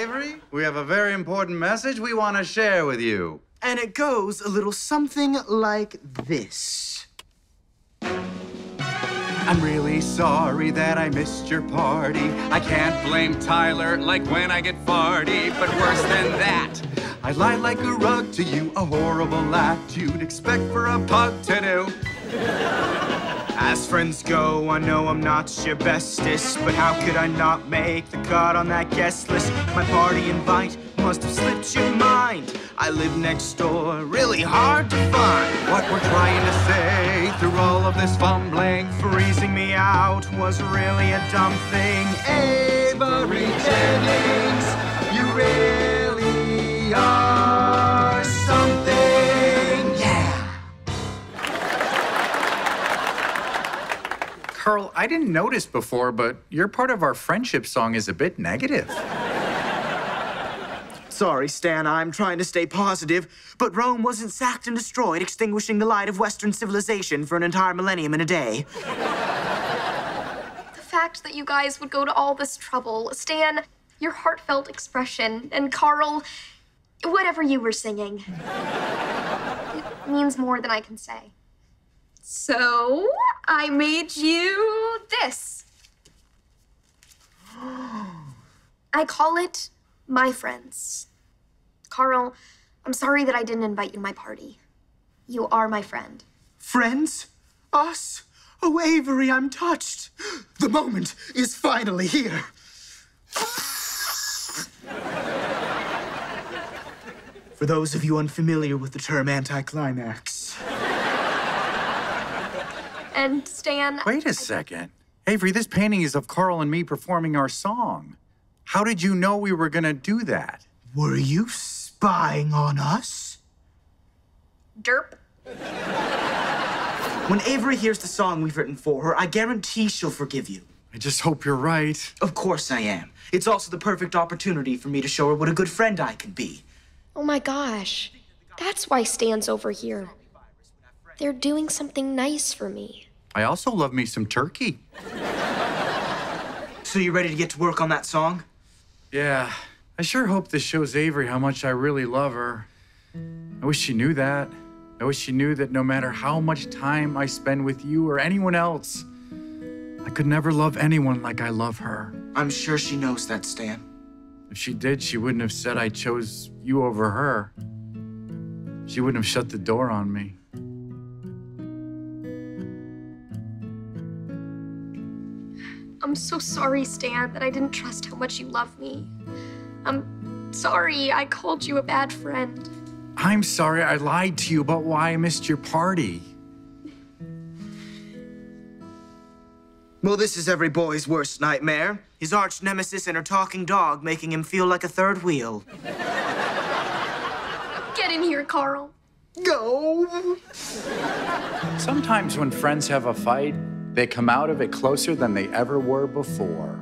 Avery. We have a very important message we want to share with you. And it goes a little something like this. I'm really sorry that I missed your party. I can't blame Tyler like when I get farty, but worse than that. I lie like a rug to you, a horrible act you'd expect for a pug to do. As friends go, I know I'm not your bestest, but how could I not make the cut on that guest list? My party invite must have slipped your mind. I live next door, really hard to find. What we're trying to say through all of this fumbling, Freezing me out was really a dumb thing. Avery Jennings, Karl, I didn't notice before, but your part of our friendship song is a bit negative. Sorry, Stan, I'm trying to stay positive, but Rome wasn't sacked and destroyed, extinguishing the light of Western civilization for an entire millennium in a day. The fact that you guys would go to all this trouble, Stan, your heartfelt expression, and Karl, whatever you were singing. It means more than I can say. So, I made you this. I call it My Friends. Karl, I'm sorry that I didn't invite you to my party. You are my friend. Friends? Us? Oh, Avery, I'm touched. The moment is finally here. For those of you unfamiliar with the term anticlimax, And Stan, Wait a second. Avery, this painting is of Karl and me performing our song. How did you know we were gonna do that? were you spying on us? derp. When Avery hears the song we've written for her, I guarantee she'll forgive you. I just hope you're right. Of course I am. It's also the perfect opportunity for me to show her what a good friend I can be. Oh my gosh. That's why Stan's over here. They're doing something nice for me. I also love me some turkey. So you ready to get to work on that song? Yeah, I sure hope this shows Avery how much I really love her. I wish she knew that. I wish she knew that no matter how much time I spend with you or anyone else, I could never love anyone like I love her. I'm sure she knows that, Stan. If she did, she wouldn't have said I chose you over her. She wouldn't have shut the door on me. I'm so sorry, Stan, that I didn't trust how much you love me. I'm sorry I called you a bad friend. I'm sorry I lied to you about why I missed your party. Well, this is every boy's worst nightmare. His arch nemesis and her talking dog making him feel like a third wheel. Get in here, Karl. Go! Sometimes when friends have a fight, they come out of it closer than they ever were before.